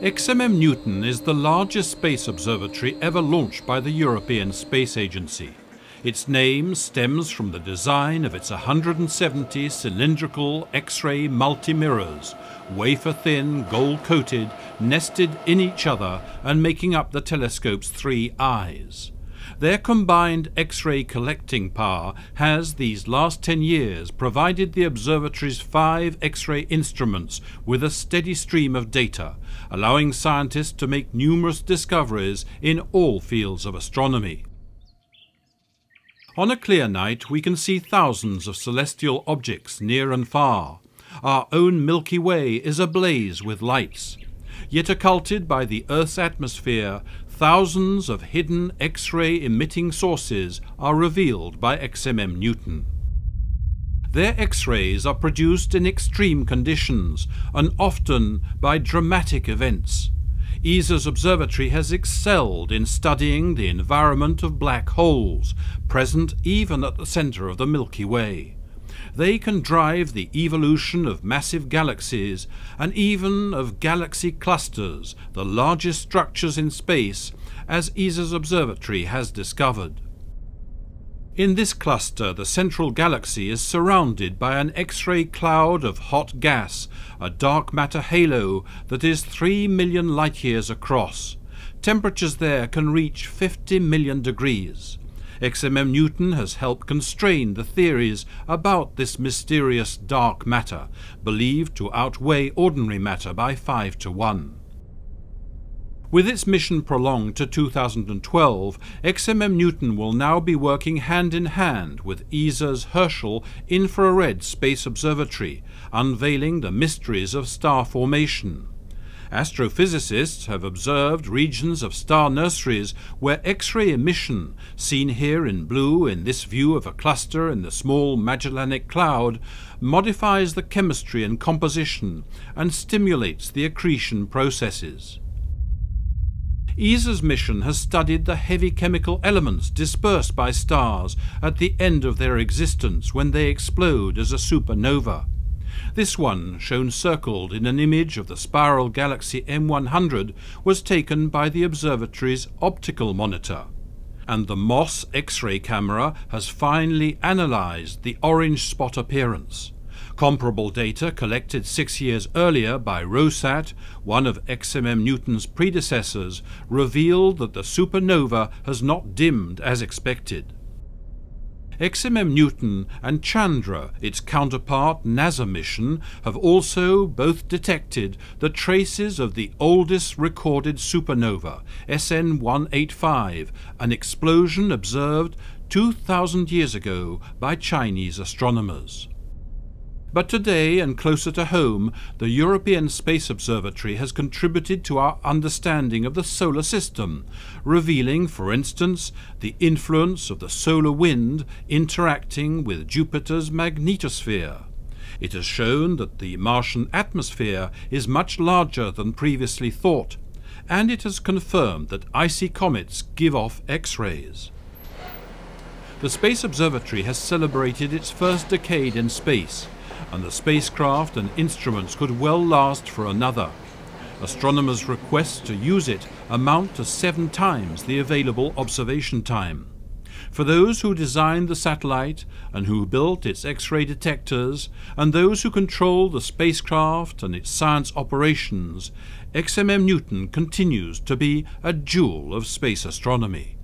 XMM Newton is the largest space observatory ever launched by the European Space Agency. Its name stems from the design of its 170 cylindrical X-ray multi-mirrors, wafer-thin, gold-coated, nested in each other and making up the telescope's three eyes. Their combined X-ray collecting power has, these last 10 years, provided the observatory's five X-ray instruments with a steady stream of data, allowing scientists to make numerous discoveries in all fields of astronomy. On a clear night, we can see thousands of celestial objects near and far. Our own Milky Way is ablaze with lights. Yet occulted by the Earth's atmosphere, thousands of hidden X-ray emitting sources are revealed by XMM Newton. Their X-rays are produced in extreme conditions and often by dramatic events. ESA's observatory has excelled in studying the environment of black holes, present even at the center of the Milky Way. They can drive the evolution of massive galaxies and even of galaxy clusters, the largest structures in space, as ESA's observatory has discovered. In this cluster, the central galaxy is surrounded by an X-ray cloud of hot gas, a dark matter halo that is 3 million light-years across. Temperatures there can reach 50 million degrees. XMM Newton has helped constrain the theories about this mysterious dark matter, believed to outweigh ordinary matter by 5 to 1. With its mission prolonged to 2012, XMM Newton will now be working hand in hand with ESA's Herschel Infrared Space Observatory, unveiling the mysteries of star formation. Astrophysicists have observed regions of star nurseries where X-ray emission, seen here in blue in this view of a cluster in the small Magellanic Cloud, modifies the chemistry and composition and stimulates the accretion processes. ESA's mission has studied the heavy chemical elements dispersed by stars at the end of their existence when they explode as a supernova. This one, shown circled in an image of the spiral galaxy M100, was taken by the observatory's optical monitor. And the MOS X-ray camera has finally analyzed the orange spot appearance. Comparable data collected six years earlier by ROSAT, one of XMM Newton's predecessors, revealed that the supernova has not dimmed as expected. XMM Newton and Chandra, its counterpart NASA mission, have also both detected the traces of the oldest recorded supernova, SN 185, an explosion observed 2,000 years ago by Chinese astronomers. But today, and closer to home, the European Space Observatory has contributed to our understanding of the solar system, revealing, for instance, the influence of the solar wind interacting with Jupiter's magnetosphere. It has shown that the Martian atmosphere is much larger than previously thought, and it has confirmed that icy comets give off X-rays. The Space Observatory has celebrated its first decade in space, and the spacecraft and instruments could well last for another. Astronomers' requests to use it amount to seven times the available observation time. For those who designed the satellite and who built its X-ray detectors, and those who control the spacecraft and its science operations, XMM Newton continues to be a jewel of space astronomy.